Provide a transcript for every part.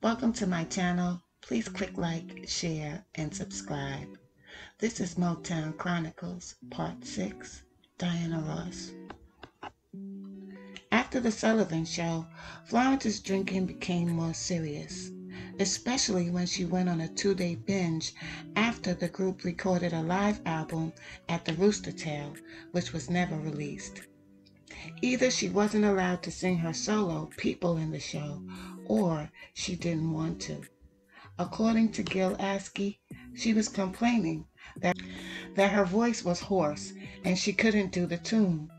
Welcome to my channel. Please click like, share, and subscribe. This is Motown Chronicles, Part 6, Diana Ross. After the Sullivan Show, Florence's drinking became more serious, especially when she went on a two-day binge after the group recorded a live album at the Rooster Tail, which was never released. Either she wasn't allowed to sing her solo People in the show, or she didn't want to. According to Gil Askey, she was complaining that, that her voice was hoarse and she couldn't do the tune.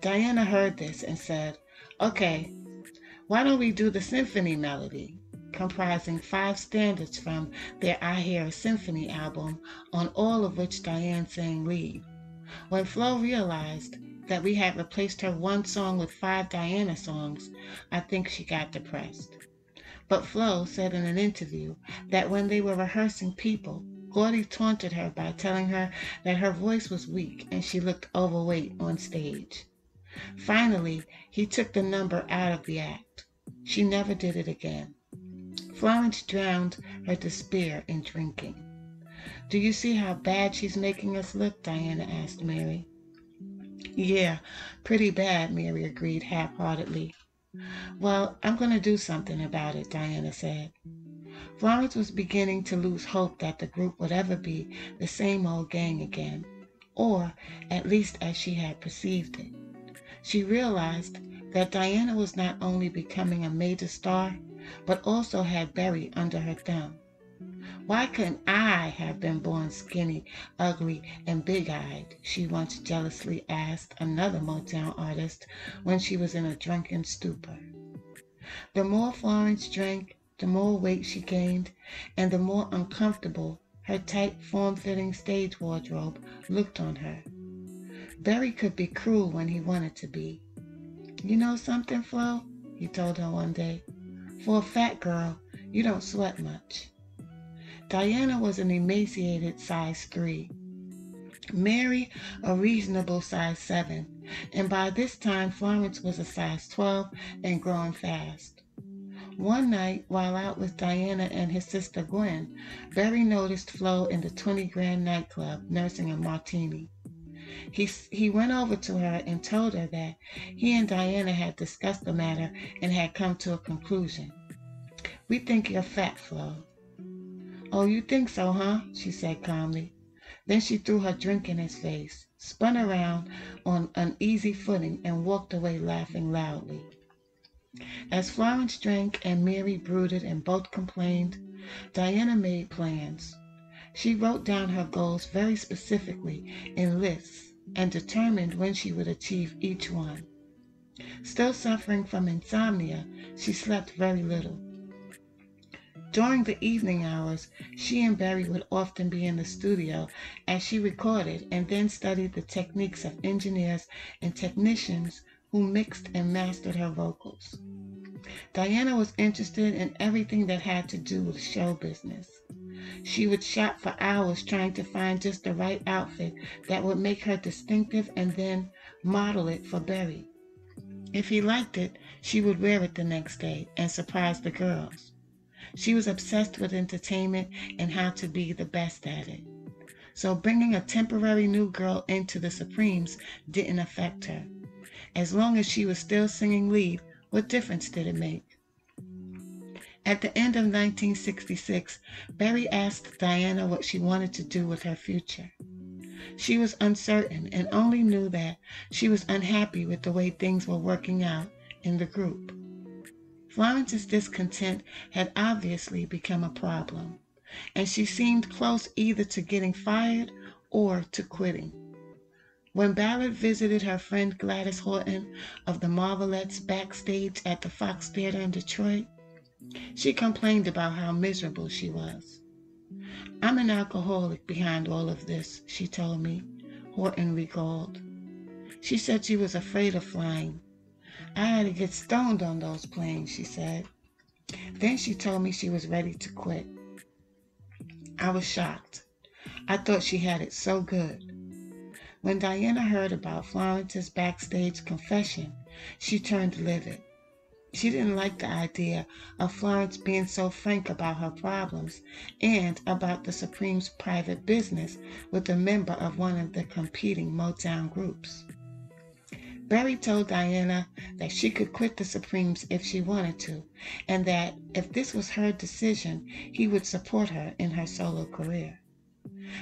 Diana heard this and said, Okay, why don't we do the symphony medley, comprising five standards from their I Hear a Symphony album, on all of which Diane sang lead. When Flo realized that we had replaced her one song with five Diana songs, I think she got depressed. But Flo said in an interview that when they were rehearsing People, Gordy taunted her by telling her that her voice was weak and she looked overweight on stage. Finally, he took the number out of the act. She never did it again. Florence drowned her despair in drinking. Do you see how bad she's making us look? Diana asked Mary. Yeah, pretty bad, Mary agreed half heartedly. Well, I'm going to do something about it, Diana said. Florence was beginning to lose hope that the group would ever be the same old gang again, or at least as she had perceived it. She realized that Diana was not only becoming a major star, but also had Berry under her thumb. Why couldn't I have been born skinny, ugly, and big eyed? She once jealously asked another Motown artist when she was in a drunken stupor. The more Florence drank, the more weight she gained, and the more uncomfortable her tight, form fitting stage wardrobe looked on her. Berry could be cruel when he wanted to be. You know something, Flo? He told her one day. For a fat girl, you don't sweat much. Diana was an emaciated size 3. Mary, a reasonable size 7, and by this time Florence was a size 12 and growing fast. One night, while out with Diana and his sister Gwen, Berry noticed Flo in the 20 Grand nightclub nursing a martini. He, he went over to her and told her that he and Diana had discussed the matter and had come to a conclusion. We think you're fat, Flo. Oh, you think so, huh? she said calmly. Then she threw her drink in his face, spun around on uneasy footing, and walked away laughing loudly. As Florence drank and Mary brooded and both complained, Diana made plans. She wrote down her goals very specifically in lists and determined when she would achieve each one. Still suffering from insomnia, she slept very little. During the evening hours, she and Berry would often be in the studio as she recorded and then studied the techniques of engineers and technicians who mixed and mastered her vocals. Diana was interested in everything that had to do with show business. She would shop for hours trying to find just the right outfit that would make her distinctive and then model it for Berry. If he liked it, she would wear it the next day and surprise the girls. She was obsessed with entertainment and how to be the best at it. So bringing a temporary new girl into the Supremes didn't affect her. As long as she was still singing lead, what difference did it make? At the end of 1966, Berry asked Diana what she wanted to do with her future. She was uncertain and only knew that she was unhappy with the way things were working out in the group. Florence's discontent had obviously become a problem, and she seemed close either to getting fired or to quitting. When Ballard visited her friend Gladys Horton of the Marvelettes backstage at the Fox Theater in Detroit, she complained about how miserable she was. I'm an alcoholic behind all of this, she told me, Horton recalled. She said she was afraid of flying I had to get stoned on those planes, she said. Then she told me she was ready to quit. I was shocked. I thought she had it so good. When Diana heard about Florence's backstage confession, she turned livid. She didn't like the idea of Florence being so frank about her problems and about the Supreme's private business with a member of one of the competing Motown groups. Berry told Diana that she could quit the Supremes if she wanted to, and that if this was her decision, he would support her in her solo career.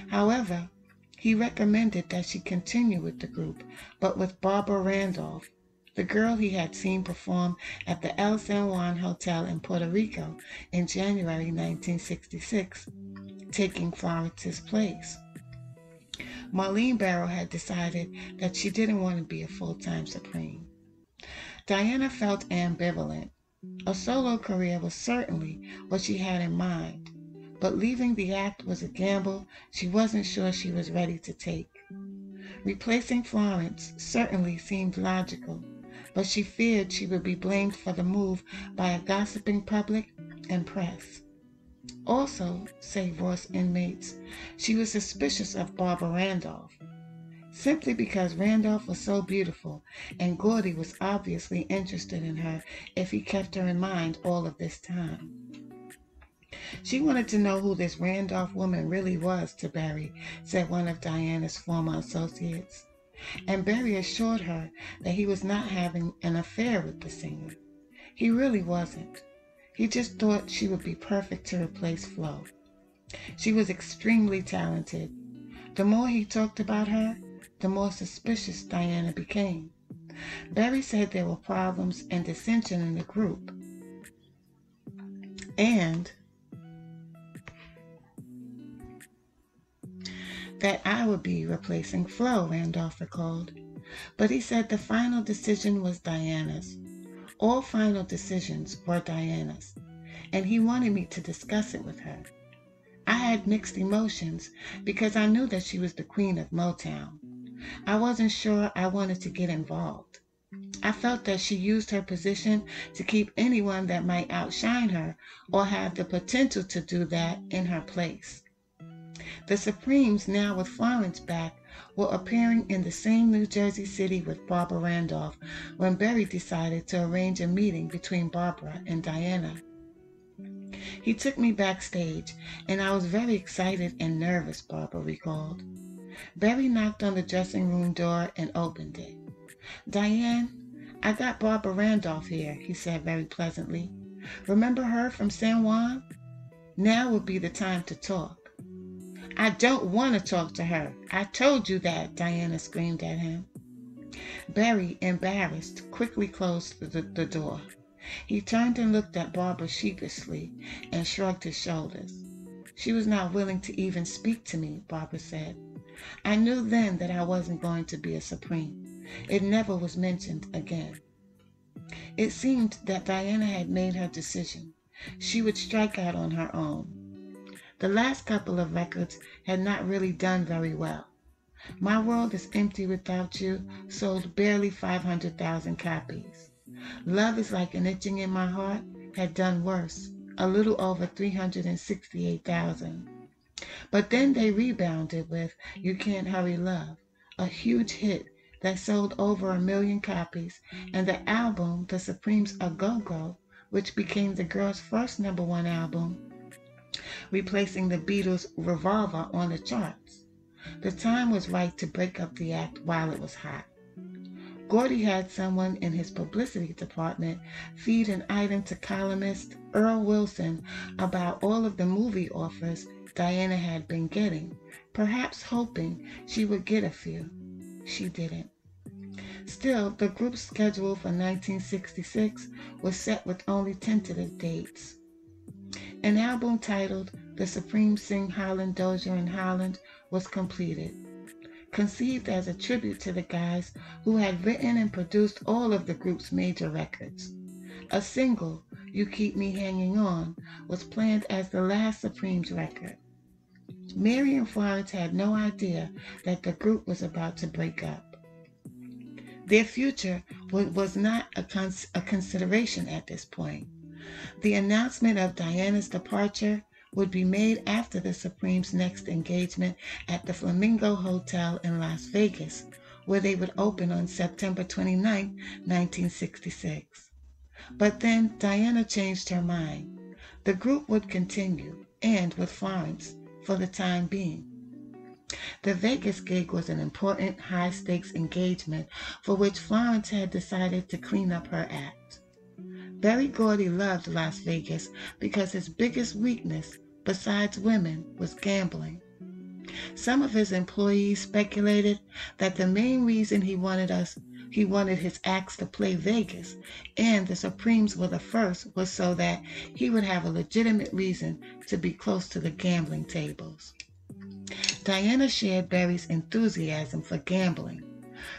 However, he recommended that she continue with the group, but with Barbara Randolph, the girl he had seen perform at the El San Juan Hotel in Puerto Rico in January 1966, taking Florence's place. Marlene Barrow had decided that she didn't want to be a full-time Supreme. Diana felt ambivalent. A solo career was certainly what she had in mind, but leaving the act was a gamble she wasn't sure she was ready to take. Replacing Florence certainly seemed logical, but she feared she would be blamed for the move by a gossiping public and press. Also, say Ross inmates, she was suspicious of Barbara Randolph. Simply because Randolph was so beautiful and Gordy was obviously interested in her if he kept her in mind all of this time. She wanted to know who this Randolph woman really was to Berry, said one of Diana's former associates. And Berry assured her that he was not having an affair with the singer. He really wasn't. He just thought she would be perfect to replace Flo. She was extremely talented. The more he talked about her, the more suspicious Diana became. Berry said there were problems and dissension in the group. And that I would be replacing Flo, Randolph recalled. But he said the final decision was Diana's. All final decisions were Diana's, and he wanted me to discuss it with her. I had mixed emotions because I knew that she was the queen of Motown. I wasn't sure I wanted to get involved. I felt that she used her position to keep anyone that might outshine her or have the potential to do that in her place. The Supremes, now with Florence back, were appearing in the same New Jersey city with Barbara Randolph when Berry decided to arrange a meeting between Barbara and Diana. He took me backstage, and I was very excited and nervous, Barbara recalled. Berry knocked on the dressing room door and opened it. Diane, I got Barbara Randolph here, he said very pleasantly. Remember her from San Juan? Now would be the time to talk. I don't want to talk to her. I told you that, Diana screamed at him. Berry, embarrassed, quickly closed the, the door. He turned and looked at Barbara sheepishly and shrugged his shoulders. She was not willing to even speak to me, Barbara said. I knew then that I wasn't going to be a Supreme. It never was mentioned again. It seemed that Diana had made her decision. She would strike out on her own. The last couple of records had not really done very well. My World is Empty Without You sold barely 500,000 copies. Love is Like an Itching in My Heart had done worse, a little over 368,000. But then they rebounded with You Can't Hurry Love, a huge hit that sold over a million copies, and the album The Supremes A Go Go, which became the girls' first number one album, replacing the Beatles' Revolver on the charts. The time was right to break up the act while it was hot. Gordy had someone in his publicity department feed an item to columnist Earl Wilson about all of the movie offers Diana had been getting, perhaps hoping she would get a few. She didn't. Still, the group's schedule for 1966 was set with only tentative dates. An album titled The Supreme Sing Holland Dozier and Holland was completed. Conceived as a tribute to the guys who had written and produced all of the group's major records. A single, You Keep Me Hanging On, was planned as the last Supremes record. Mary and Florence had no idea that the group was about to break up. Their future was not a, cons- a consideration at this point. The announcement of Diana's departure would be made after the Supremes' next engagement at the Flamingo Hotel in Las Vegas, where they would open on September 29, 1966. But then Diana changed her mind. The group would continue, and with Florence, for the time being. The Vegas gig was an important high stakes engagement for which Florence had decided to clean up her act. Berry Gordy loved Las Vegas because his biggest weakness, besides women, was gambling. Some of his employees speculated that the main reason he wanted us he wanted his acts to play Vegas, and the Supremes were the first was so that he would have a legitimate reason to be close to the gambling tables. Diana shared Berry's enthusiasm for gambling.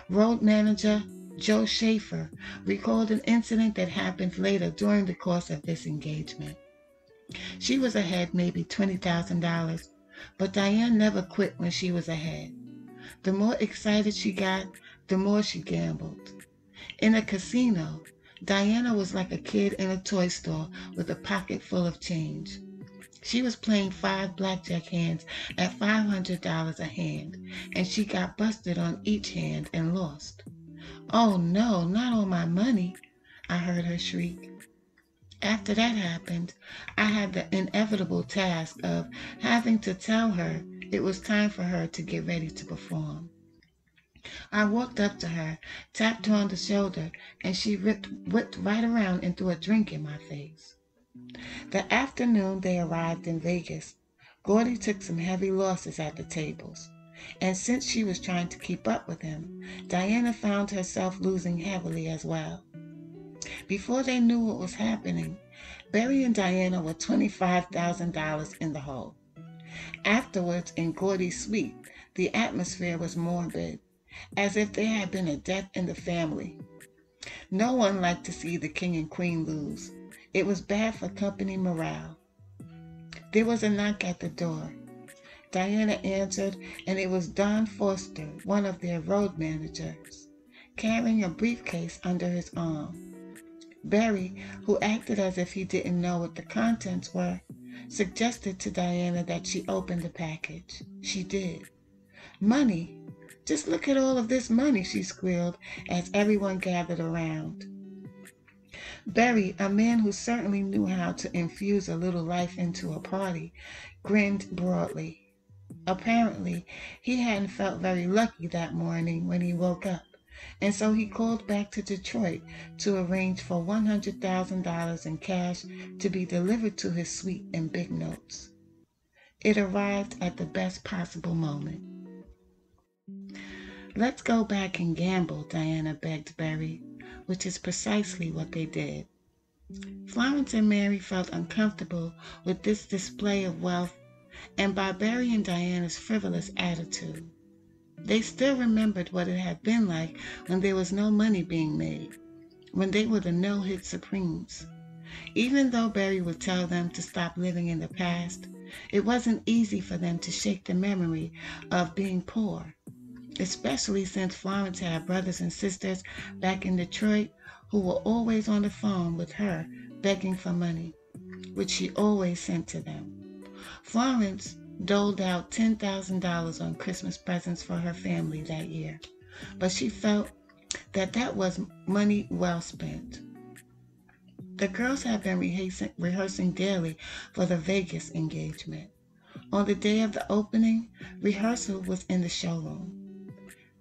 Road manager Joe Schaefer recalled an incident that happened later during the course of this engagement. She was ahead maybe $20,000, but Diane never quit when she was ahead. The more excited she got, the more she gambled. In a casino, Diana was like a kid in a toy store with a pocket full of change. She was playing five blackjack hands at $500 a hand, and she got busted on each hand and lost. Oh no, not all my money, I heard her shriek. After that happened, I had the inevitable task of having to tell her it was time for her to get ready to perform. I walked up to her, tapped her on the shoulder, and she ripped, whipped right around and threw a drink in my face. The afternoon they arrived in Vegas, Gordy took some heavy losses at the tables. And since she was trying to keep up with him, Diana found herself losing heavily as well. Before they knew what was happening, Berry and Diana were $25,000 in the hole. Afterwards, in Gordy's suite, the atmosphere was morbid as if there had been a death in the family. No one liked to see the king and queen lose. It was bad for company morale. There was a knock at the door. Diana answered, and it was Don Forster, one of their road managers, carrying a briefcase under his arm. Berry, who acted as if he didn't know what the contents were, suggested to Diana that she open the package. She did. Money, just look at all of this money, she squealed as everyone gathered around. Berry, a man who certainly knew how to infuse a little life into a party, grinned broadly. Apparently, he hadn't felt very lucky that morning when he woke up, and so he called back to Detroit to arrange for $100,000 in cash to be delivered to his suite in big notes. It arrived at the best possible moment. Let's go back and gamble, Diana begged Berry, which is precisely what they did. Florence and Mary felt uncomfortable with this display of wealth and and Diana's frivolous attitude. They still remembered what it had been like when there was no money being made, when they were the no hit supremes. Even though Berry would tell them to stop living in the past, it wasn't easy for them to shake the memory of being poor especially since Florence had brothers and sisters back in Detroit who were always on the phone with her begging for money, which she always sent to them. Florence doled out $10,000 on Christmas presents for her family that year, but she felt that that was money well spent. The girls had been rehearsing, rehearsing daily for the Vegas engagement. On the day of the opening, rehearsal was in the showroom.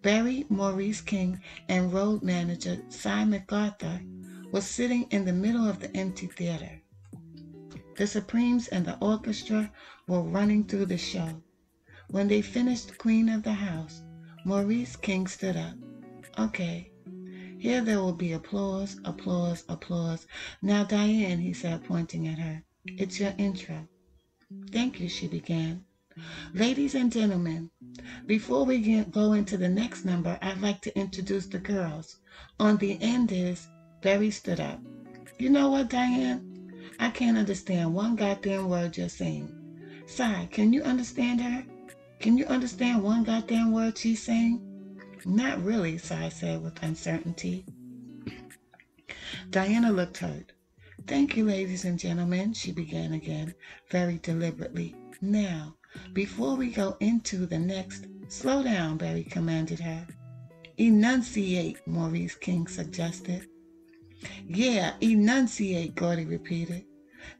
Berry Maurice King and road manager Cy MacArthur was sitting in the middle of the empty theater. The Supremes and the orchestra were running through the show. When they finished Queen of the House, Maurice King stood up. Okay, here there will be applause, applause, applause. Now, Diane, he said, pointing at her, it's your intro. Thank you, she began. Ladies and gentlemen, before we get, go into the next number, I'd like to introduce the girls. On the end is Berry stood up. You know what, Diane? I can't understand one goddamn word you're saying. Cy, can you understand her? Can you understand one goddamn word she's saying? Not really, Cy said with uncertainty. Diana looked hurt. Thank you, ladies and gentlemen, she began again, very deliberately. Now, before we go into the next, slow down, Berry commanded her. Enunciate, Maurice King suggested. Yeah, enunciate, Gordy repeated.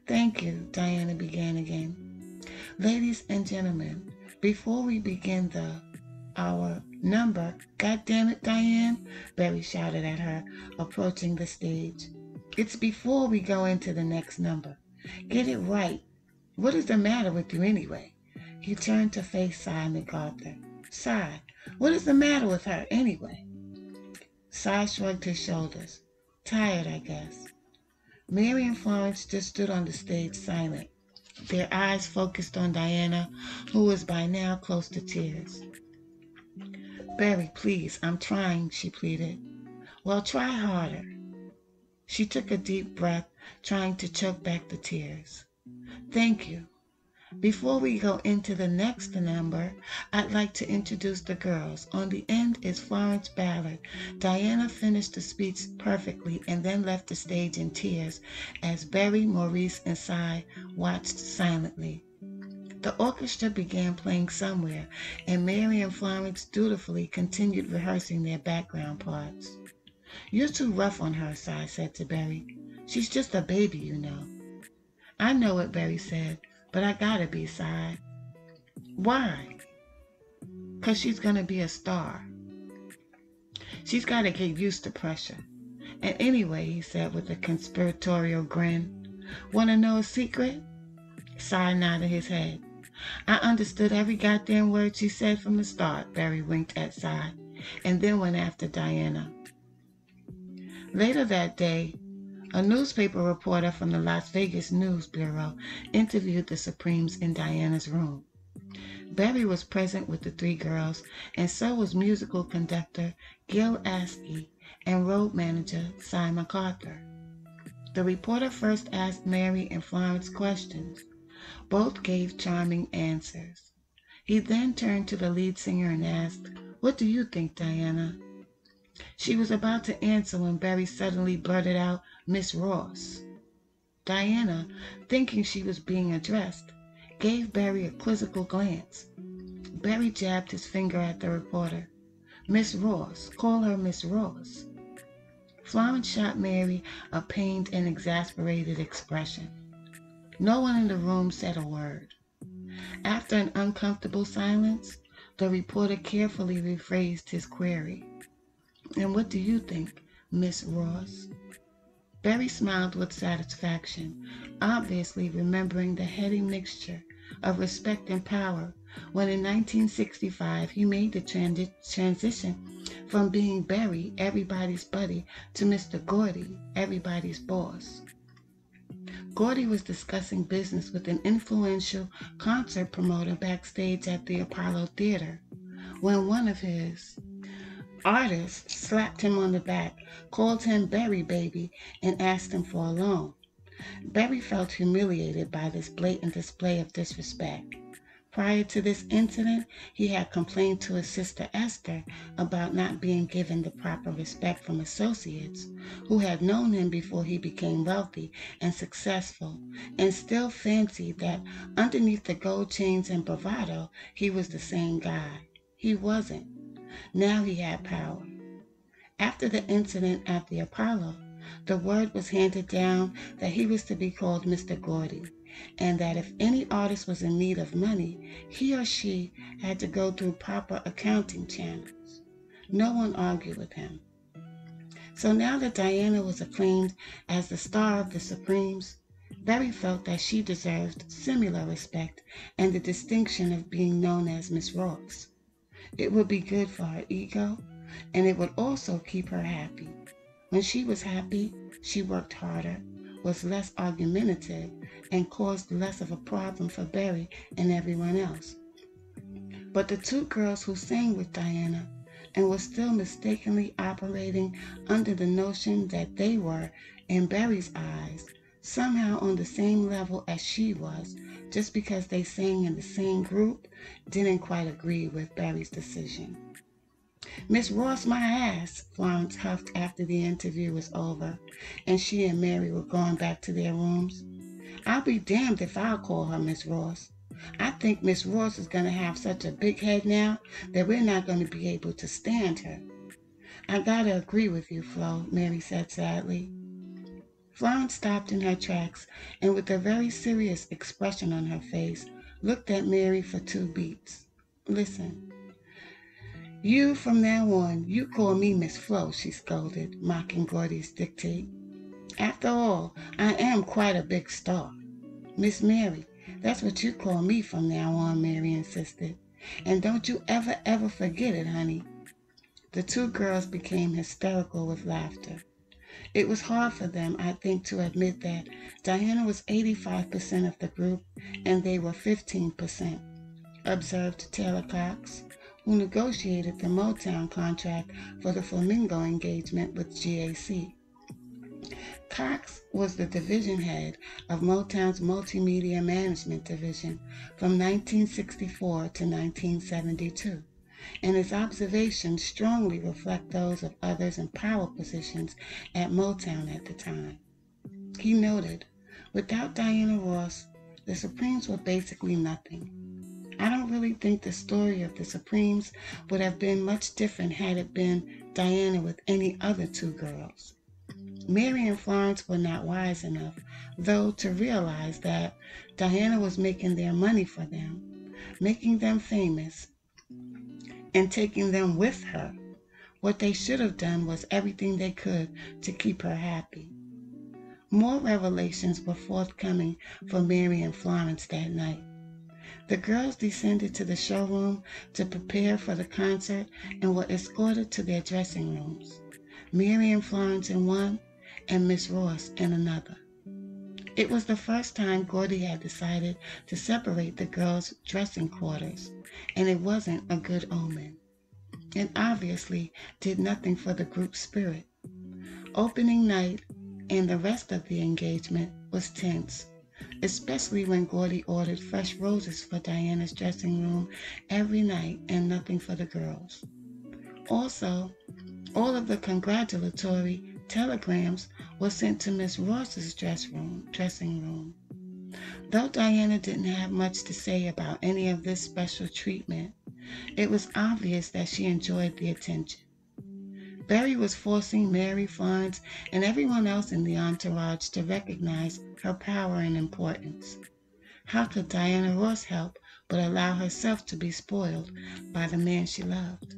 Thank you, Diana began again. Ladies and gentlemen, before we begin the our number, God damn it, Diane, Berry shouted at her, approaching the stage. It's before we go into the next number. Get it right. What is the matter with you anyway? He turned to face Cy MacArthur. Cy, what is the matter with her anyway? Cy shrugged his shoulders. Tired, I guess. Mary and Florence just stood on the stage silent, their eyes focused on Diana, who was by now close to tears. Berry, please, I'm trying, she pleaded. Well, try harder. She took a deep breath, trying to choke back the tears. Thank you. Before we go into the next number, I'd like to introduce the girls. On the end is Florence Ballard. Diana finished the speech perfectly and then left the stage in tears as Berry, Maurice, and Cy watched silently. The orchestra began playing somewhere, and Mary and Florence dutifully continued rehearsing their background parts. You're too rough on her, Cy said to Berry. She's just a baby, you know. I know it, Berry said, but I gotta be, Cy. Why? Because she's gonna be a star. She's gotta get used to pressure. And anyway, he said with a conspiratorial grin, wanna know a secret? Cy nodded his head. I understood every goddamn word she said from the start, Berry winked at Cy, and then went after Diana. Later that day, a newspaper reporter from the Las Vegas News Bureau interviewed the Supremes in Diana's room. Berry was present with the three girls, and so was musical conductor Gil Askey and road manager Cy MacArthur. The reporter first asked Mary and Florence questions. Both gave charming answers. He then turned to the lead singer and asked, What do you think, Diana? She was about to answer when Berry suddenly blurted out, Miss Ross. Diana, thinking she was being addressed, gave Berry a quizzical glance. Berry jabbed his finger at the reporter. Miss Ross, call her Miss Ross. Florence shot Mary a pained and exasperated expression. No one in the room said a word. After an uncomfortable silence, the reporter carefully rephrased his query. And what do you think, Miss Ross? Berry smiled with satisfaction, obviously remembering the heady mixture of respect and power when in 1965 he made the transi- transition from being Berry, everybody's buddy, to Mr. Gordy, everybody's boss. Gordy was discussing business with an influential concert promoter backstage at the Apollo Theater when one of his artist slapped him on the back, called him Berry Baby, and asked him for a loan. Berry felt humiliated by this blatant display of disrespect. Prior to this incident, he had complained to his sister Esther about not being given the proper respect from associates who had known him before he became wealthy and successful and still fancied that underneath the gold chains and bravado, he was the same guy. He wasn't. Now he had power. After the incident at the Apollo, the word was handed down that he was to be called Mr. Gordy, and that if any artist was in need of money, he or she had to go through proper accounting channels. No one argued with him. So now that Diana was acclaimed as the star of the Supremes, Berry felt that she deserved similar respect and the distinction of being known as Miss Ross. It would be good for her ego, and it would also keep her happy. When she was happy, she worked harder, was less argumentative, and caused less of a problem for Berry and everyone else. But the two girls who sang with Diana and were still mistakenly operating under the notion that they were, in Berry's eyes, somehow on the same level as she was, just because they sang in the same group, didn't quite agree with Berry's decision. Miss Ross, my ass, Florence huffed after the interview was over and she and Mary were going back to their rooms. I'll be damned if I'll call her Miss Ross. I think Miss Ross is going to have such a big head now that we're not going to be able to stand her. I gotta agree with you, Flo, Mary said sadly. Florence stopped in her tracks and, with a very serious expression on her face, looked at Mary for two beats. Listen. You, from now on, you call me Miss Flo, she scolded, mocking Gordy's dictate. After all, I am quite a big star. Miss Mary, that's what you call me from now on, Mary insisted. And don't you ever, ever forget it, honey. The two girls became hysterical with laughter. It was hard for them, I think, to admit that Diana was 85% of the group and they were 15%, observed Taylor Cox, who negotiated the Motown contract for the Flamingo engagement with GAC. Cox was the division head of Motown's Multimedia Management Division from 1964 to 1972 and his observations strongly reflect those of others in power positions at Motown at the time. He noted, without Diana Ross, the Supremes were basically nothing. I don't really think the story of the Supremes would have been much different had it been Diana with any other two girls. Mary and Florence were not wise enough, though, to realize that Diana was making their money for them, making them famous, and taking them with her. What they should have done was everything they could to keep her happy. More revelations were forthcoming for Mary and Florence that night. The girls descended to the showroom to prepare for the concert and were escorted to their dressing rooms. Mary and Florence in one, and Miss Ross in another. It was the first time Gordy had decided to separate the girls' dressing quarters, and it wasn't a good omen. It obviously did nothing for the group spirit. Opening night and the rest of the engagement was tense, especially when Gordy ordered fresh roses for Diana's dressing room every night and nothing for the girls. Also, all of the congratulatory telegrams were sent to Miss Ross's dress room, dressing room. Though Diana didn't have much to say about any of this special treatment, it was obvious that she enjoyed the attention. Berry was forcing Mary Florence and everyone else in the entourage to recognize her power and importance. How could Diana Ross help but allow herself to be spoiled by the man she loved?